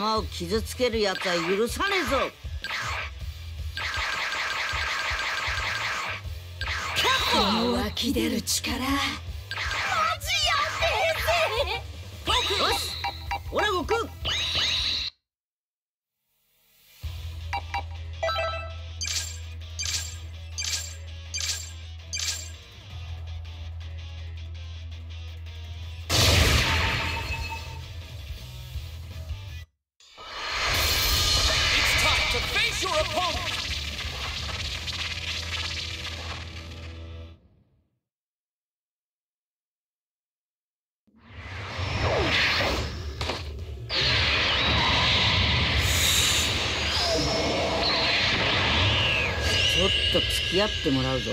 様を傷つける奴は許さねえぞ。この湧き出る力。マジやべえぜ。よし。俺悟空ちょっと付き合ってもらうぞ。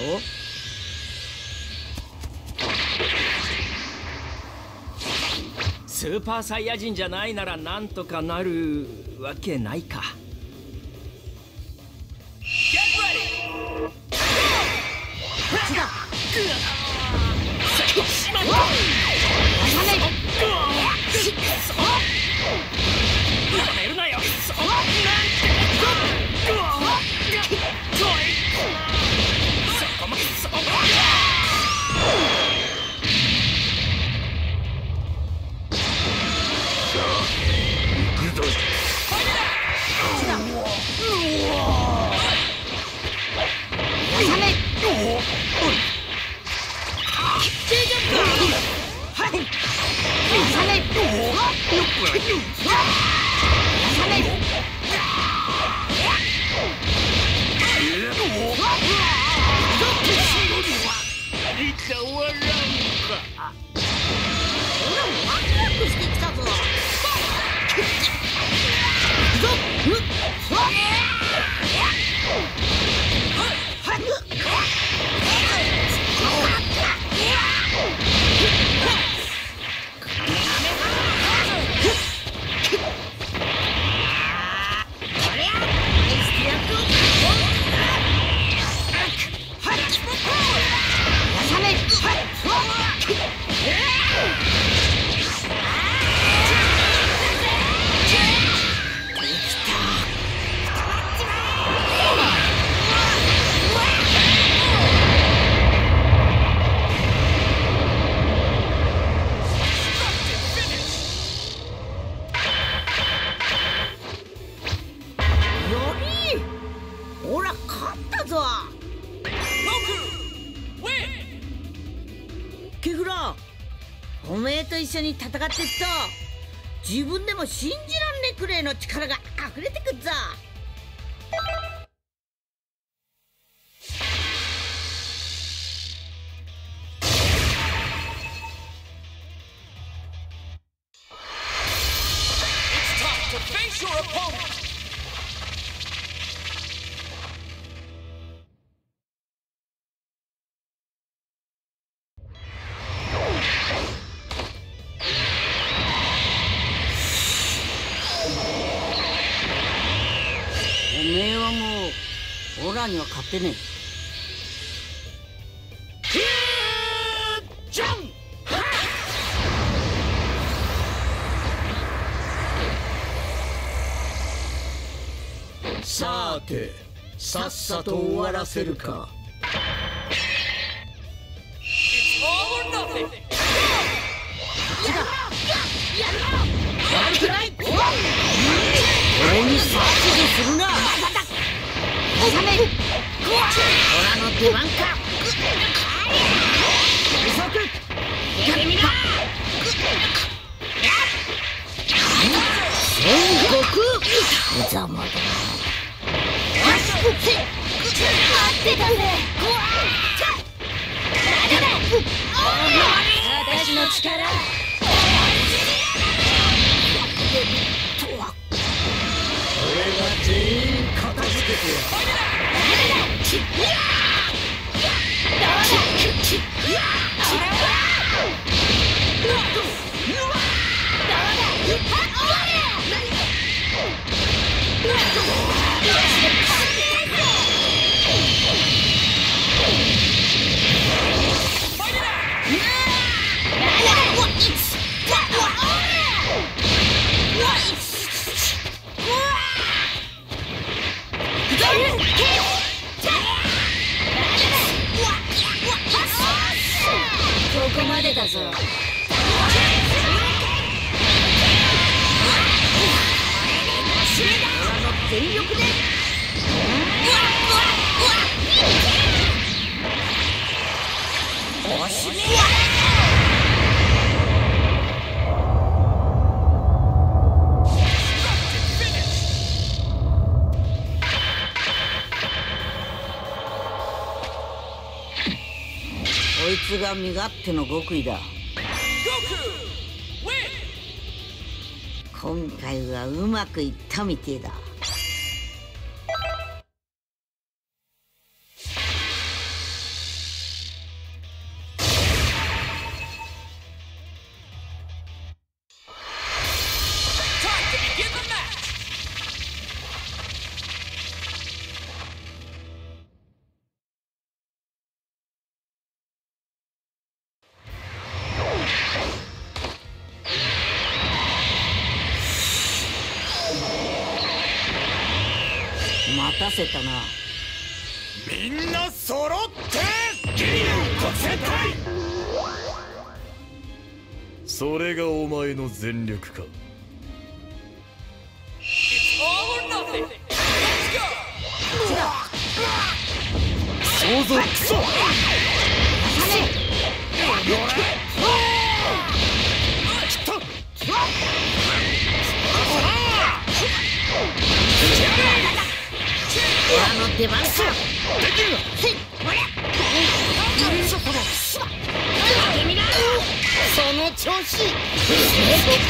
スーパーサイヤ人じゃないならなんとかなるわけないか。やめるよ勝ったぞ。ケフラおめえと一緒に戦ってっと。自分でも信じらんねえくれの力が溢れてくっぞ。うオラには勝てねジャンさてさっさと終わらせるか。俺に指図するな私の力。俺が全員片付けてやるここいつが身勝手の極意！だ今回はうまくいったみてえだせたな。みんな揃ってギリュウ特戦隊それがお前の全力か!想像クソ俺の出番さその調子こ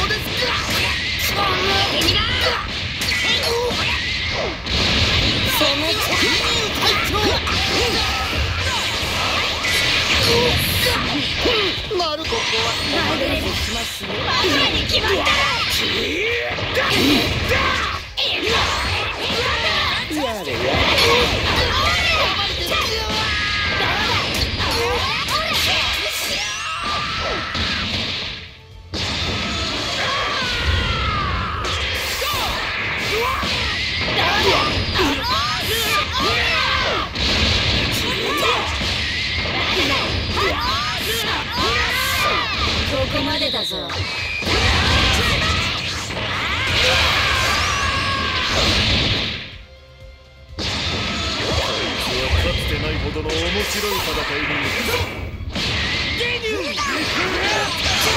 こですかその調子マルコこはお任せしますよここかつてないほどの面白い戦いにニュー。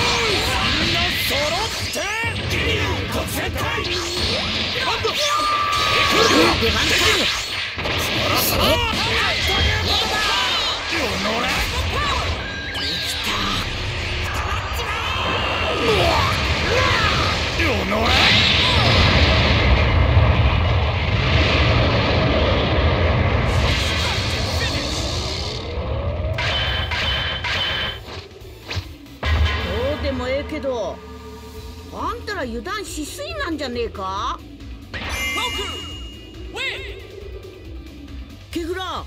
んな揃ってギリュー。特戦隊出番さお油断しすぎなんじゃねえか？ケグラ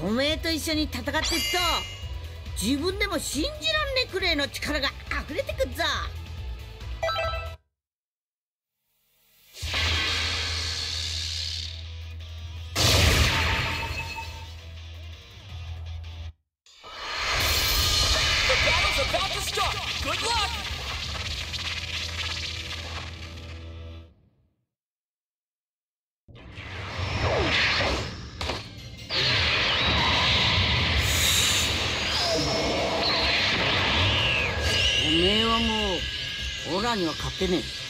おめえと一緒に戦ってっと自分でも信じらんねえくれえの力が溢れてくっぞ。には勝てねえ。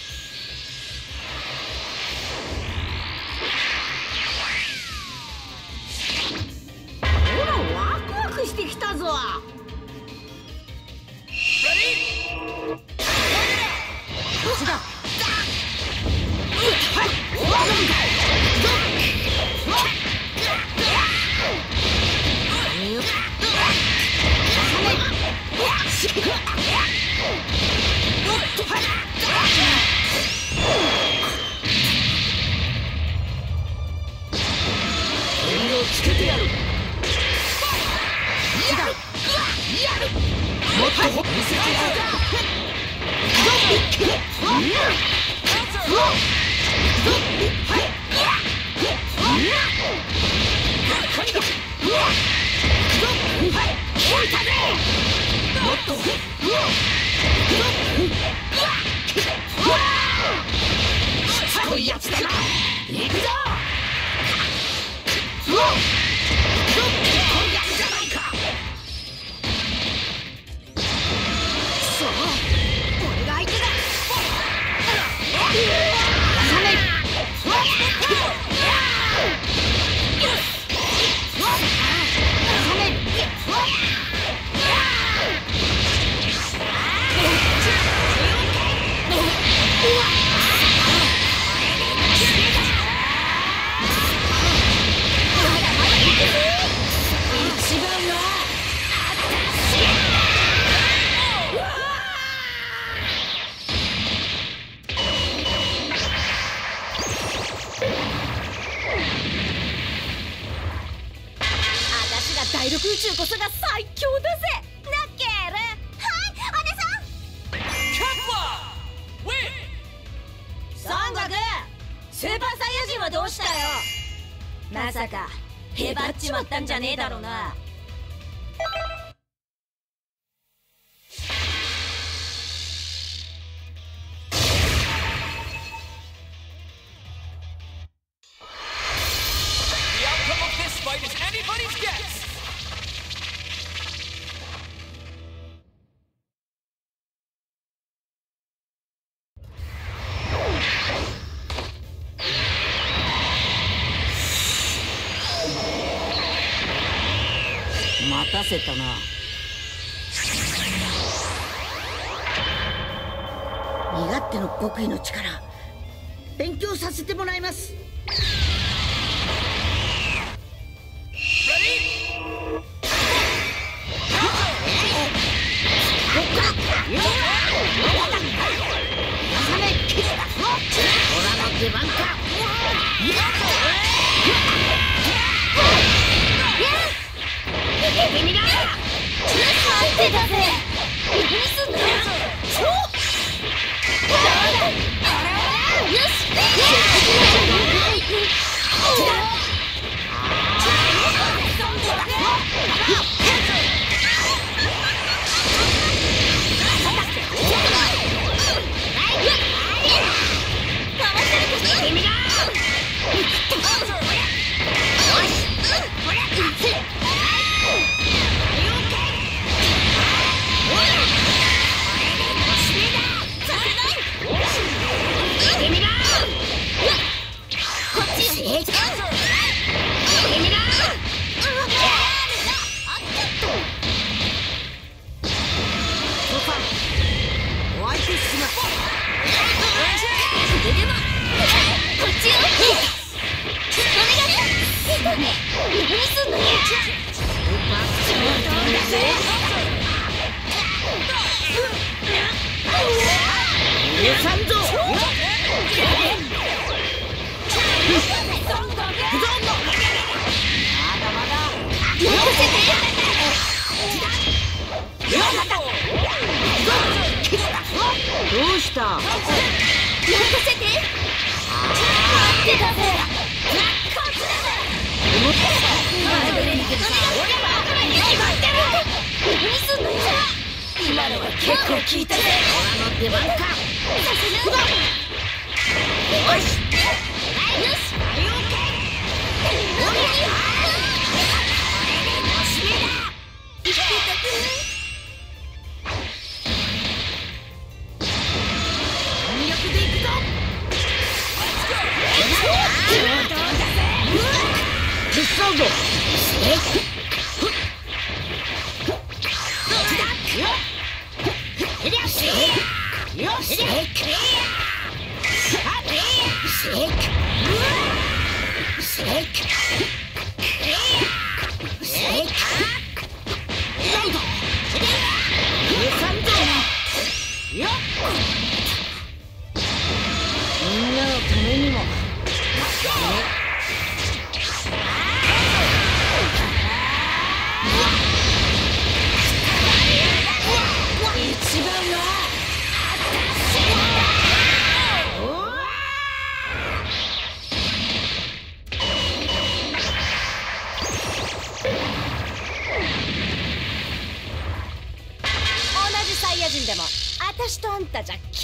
いやつだな行くぞまさか。へばっちまったんじゃねえだろうな。待たせたな」身勝手の極意の力勉強させてもらいます。出番かどうした任せて。何すんのよ今のは結構効いたぜオラの出番かさせなよしよし全力でいくぞ手伝うぞよしみ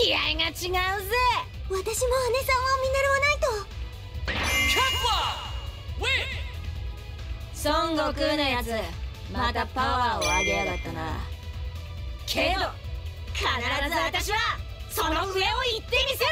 気合が違うぜ。私も姉さんを見習わないと!孫悟空のやつ。またパワーを上げやがったな。けど必ず私はその上を行ってみせるぜ